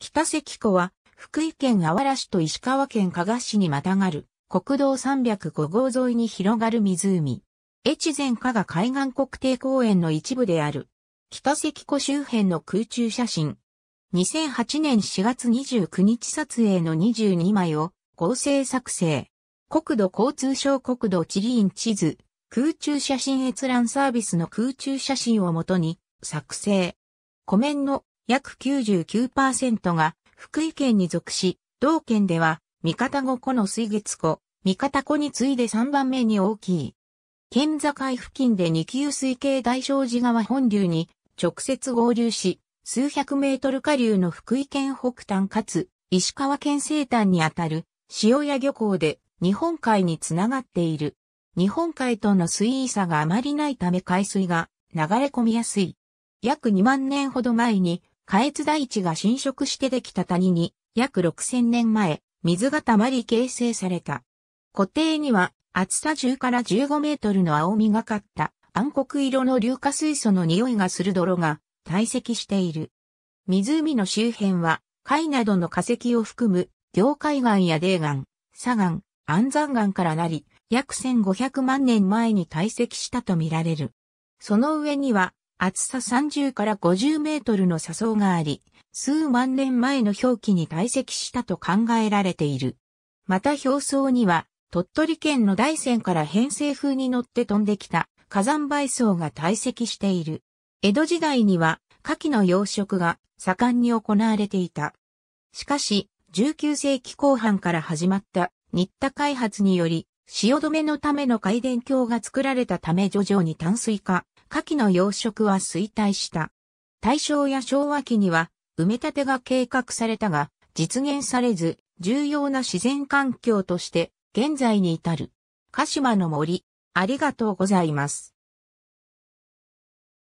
北関湖は、福井県あわら市と石川県加賀市にまたがる、国道305号沿いに広がる湖。越前加賀海岸国定公園の一部である。北関湖周辺の空中写真。2008年4月29日撮影の22枚を合成作成。国土交通省国土地理院地図、空中写真閲覧サービスの空中写真をもとに作成。湖面の約99%が福井県に属し、同県では三方五湖の水月湖、三方湖に次いで3番目に大きい。県境付近で二級水系大正寺川本流に直接合流し、数百メートル下流の福井県北端かつ石川県西端にあたる塩屋漁港で日本海につながっている。日本海との水位差があまりないため海水が流れ込みやすい。約2万年ほど前に、下越大地が侵食してできた谷に、約6000年前、水が溜まり形成された。湖底には、厚さ10から15メートルの青みがかった暗黒色の硫化水素の匂いがする泥が堆積している。湖の周辺は、貝などの化石を含む、凝海岩や泥岩、砂岩、安山岩からなり、約1500万年前に堆積したとみられる。その上には、厚さ30から50メートルの砂層があり、数万年前の表記に堆積したと考えられている。また表層には、鳥取県の大山から偏西風に乗って飛んできた火山灰層が堆積している。江戸時代には、牡蠣の養殖が盛んに行われていた。しかし、19世紀後半から始まった新田開発により、潮止めのための海電橋が作られたため徐々に淡水化、牡蠣の養殖は衰退した。大正や昭和期には埋め立てが計画されたが、実現されず、重要な自然環境として現在に至る。鹿島の森、ありがとうございます。